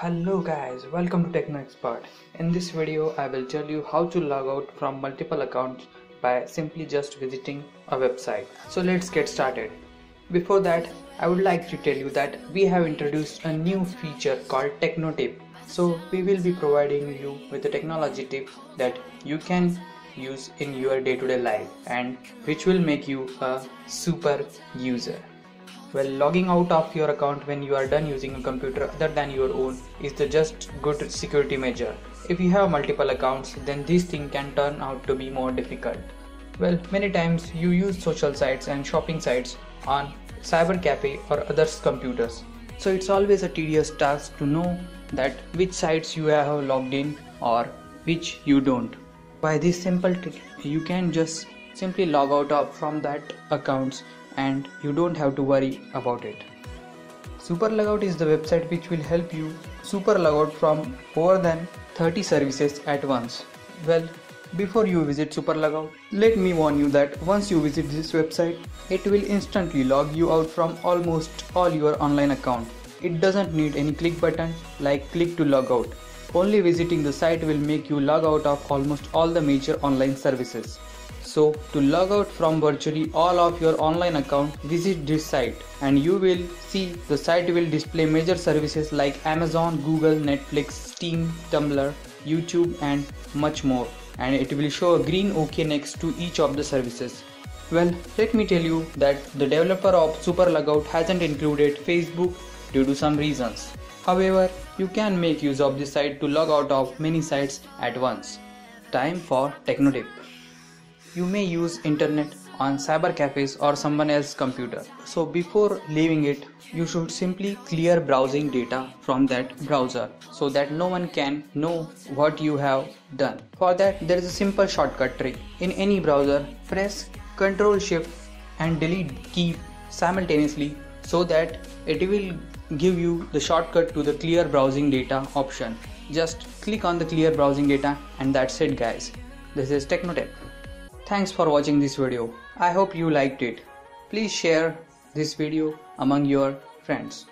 Hello guys, welcome to Techknow Expert. In this video, I will tell you how to log out from multiple accounts by simply just visiting a website. So let's get started. Before that, I would like to tell you that we have introduced a new feature called Techno Tip. So we will be providing you with a technology tip that you can use in your day-to-day -day life and which will make you a super user. Well, logging out of your account when you are done using a computer other than your own is the just good security measure. If you have multiple accounts, then this thing can turn out to be more difficult. Well, many times you use social sites and shopping sites on cyber cafe or others computers. So it's always a tedious task to know that which sites you have logged in or which you don't. By this simple trick, you can just simply log out of from that accounts and you don't have to worry about it. Super Logout is the website which will help you super logout from more than 30 services at once. Well, before you visit Super Logout, let me warn you that once you visit this website, it will instantly log you out from almost all your online account. It doesn't need any click button like click to log out. Only visiting the site will make you log out of almost all the major online services. So to log out from virtually all of your online account, visit this site and you will see the site will display major services like Amazon, Google, Netflix, Steam, Tumblr, YouTube and much more and it will show a green OK next to each of the services. Well, let me tell you that the developer of Super Logout hasn't included Facebook due to some reasons. However, you can make use of this site to log out of many sites at once. Time for Technotip. You may use internet on cyber cafes or someone else's computer. So before leaving it, you should simply clear browsing data from that browser so that no one can know what you have done. For that, there is a simple shortcut trick. In any browser, press Ctrl Shift and delete key simultaneously so that it will give you the shortcut to the clear browsing data option. Just click on the clear browsing data and that's it guys. This is Technotip. Thanks for watching this video. I hope you liked it. Please share this video among your friends.